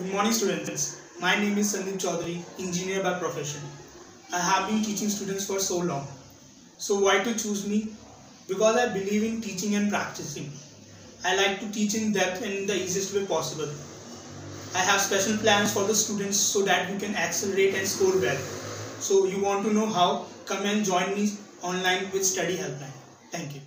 Good morning students. My name is Sandeep Chaudhary, engineer by profession. I have been teaching students for so long. So why to choose me? Because I believe in teaching and practicing. I like to teach in depth and in the easiest way possible. I have special plans for the students so that you can accelerate and score well. So you want to know how? Come and join me online with Study Helpline. Thank you.